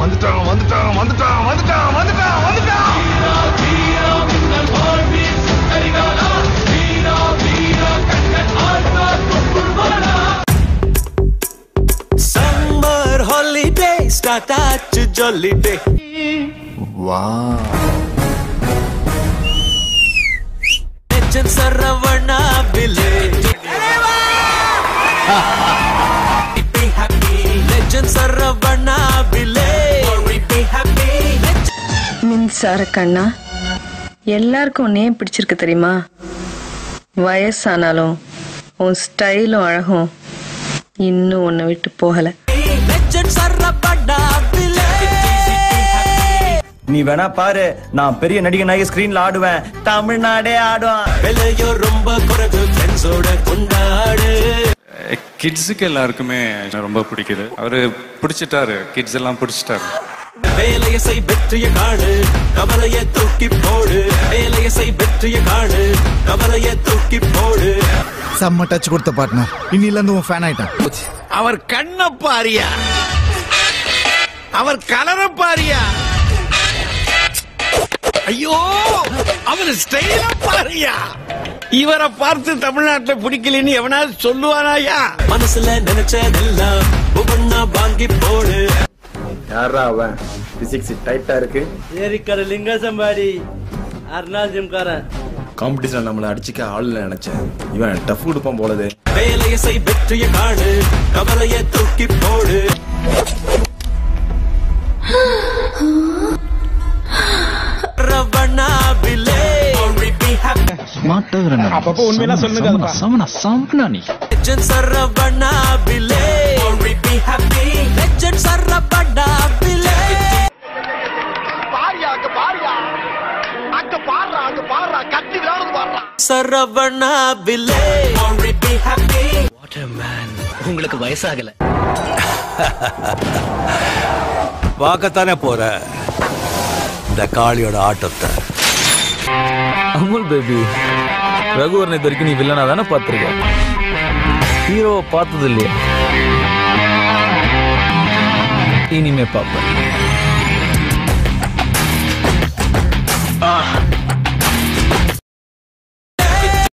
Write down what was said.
வந்துட்டான் வந்துட்டான் வந்துட்டான் வந்துட்டான் வந்துட்டான் வந்துட்டான் சம்மர் ஹாலிடே ஸ்டார்ட் ஆச்சு ஜாலிடே வா லெஜண்ட் சரவணா விலே லெஜண்ட் சரவணா விலே மின்சார கண்ணா எல்லாருக்கும் உன்னையே பிடிச்சிருக்கு தெரியுமா? வயசானாலும் உன் ஸ்டைலும் அழகும். இன்னும் உன்னை விட்டு போகல. நீ வேணா பாரு நான் பெரிய நடிகனாகி ஸ்கிரீன்ல ஆடுவேன். தமிழ்நாடே ஆடுவான். விலையோ ரொம்ப குறைவு ஃப்ரெண்ட்ஸோட கொண்டாடு. கிட்ஸுக்கு எல்லாருக்குமே ரொம்ப பிடிக்குது. அவரு பிடிச்சிட்டாரு. கிட்ஸ் எல்லாம் பிடிச்சிட்டாரு. வேலையை செய் வெற்றிய காடு கவலைய தூக்கி போடு. வேலையை செய் வெற்றிய காடு கவலைய தூக்கி போடு. செம்ம டச் கொடுத்த பார்ட்னர் இன்னில இருந்து உன் ஃபேன் ஆயிட்டான். அவர் கண்ண பாரியா? அவர் கலர பாரியா? ஐயோ அவர் ஸ்டைல பாரியா? இவரை பார்த்து தமிழ்நாட்டுல பிடிக்கலன்னு எவனாவது சொல்லுவானாயா? மனசுல நினைச்சதெல்லாம் ஒவ்வொன்னா வாங்கி போடு. யாரா அவன்? பிசிக்ஸ் டைட்டா இருக்கு. ஏரிக்கரை லிங்கசம்பாடி. அருணாள் ஜிம்காரன். காம்படிஷன் நம்மள அடிச்சுக்க ஆள் நினைச்சேன். இவன் டஃப் கொடுப்பான் போலது. வேலையை செய் வெற்றிய காடு கவலைய தூக்கி போடு. ரவணா விலே அப்பப்போ உண்மையெல்லாம் சொல்லுங்க Legend Saravana Vile be happy? Legend அங்க பாடுறா கத்தி விளையாடுறது பாடுறா சரவணா உங்களுக்கு வயசாகல. பார்க்கத்தானே போற? இந்த காளியோட ஆட்டத்தை. அமுல் பேபி ரகுவரனை இது வரைக்கும் நீ வில்லனா தானே பார்த்துருக்க? ஹீரோவை பார்த்தது இல்லையா இனிமே பார்ப்பேன்.